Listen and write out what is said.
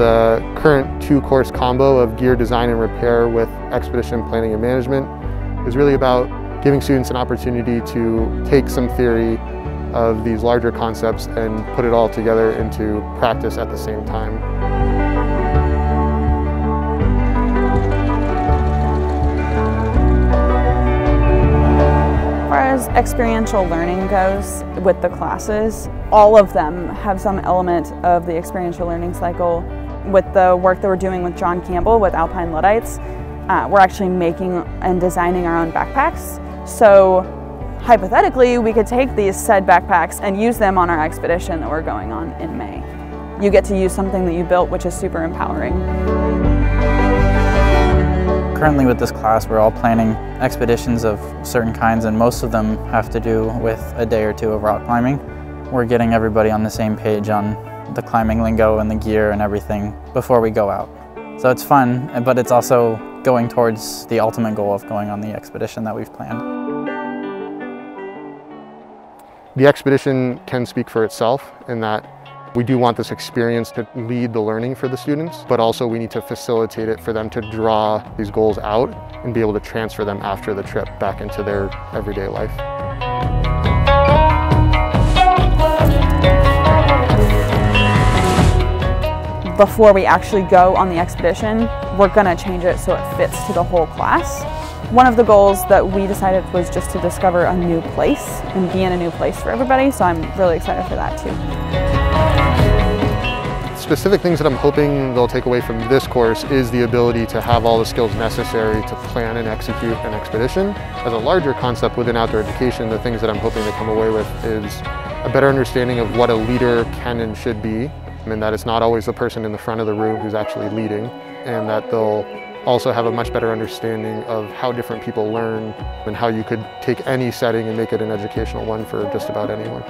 The current two-course combo of gear design and repair with expedition planning and management is really about giving students an opportunity to take some theory of these larger concepts and put it all together into practice at the same time. As experiential learning goes with the classes, all of them have some element of the experiential learning cycle. With the work that we're doing with John Campbell with Alpine Luddites, uh, we're actually making and designing our own backpacks. So hypothetically, we could take these said backpacks and use them on our expedition that we're going on in May. You get to use something that you built, which is super empowering. Currently with this class, we're all planning expeditions of certain kinds and most of them have to do with a day or two of rock climbing. We're getting everybody on the same page on the climbing lingo and the gear and everything before we go out. So it's fun, but it's also going towards the ultimate goal of going on the expedition that we've planned. The expedition can speak for itself in that we do want this experience to lead the learning for the students, but also we need to facilitate it for them to draw these goals out and be able to transfer them after the trip back into their everyday life. Before we actually go on the expedition, we're gonna change it so it fits to the whole class. One of the goals that we decided was just to discover a new place and be in a new place for everybody, so I'm really excited for that too. Specific things that I'm hoping they'll take away from this course is the ability to have all the skills necessary to plan and execute an expedition. As a larger concept within outdoor education, the things that I'm hoping to come away with is a better understanding of what a leader can and should be, and that it's not always the person in the front of the room who's actually leading, and that they'll also have a much better understanding of how different people learn and how you could take any setting and make it an educational one for just about anyone.